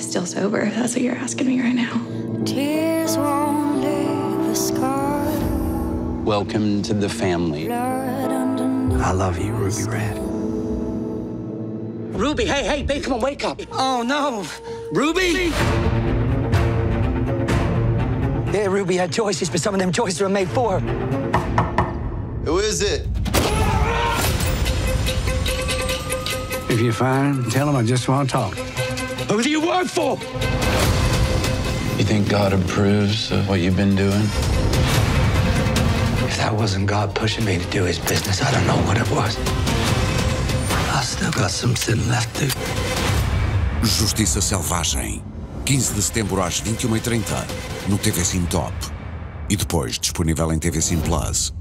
still sober, if that's what you're asking me right now. Tears won't leave a scar. Welcome to the family. Blood underneath. I love you, Ruby Red. Ruby, hey, hey, babe, come on, wake up. Oh, no. Ruby? Yeah, Ruby had choices, but some of them choices were made for her. Who is it? If you're fine, tell him I just want to talk. Who do you work for? You think God approves of what you've been doing? If that wasn't God pushing me to do his business, I don't know what it was. I still got some sin left to. Justiça Selvagem. 15 de setembro às 21h30 no TV Sim Top. E depois disponível em TV Sim Plus.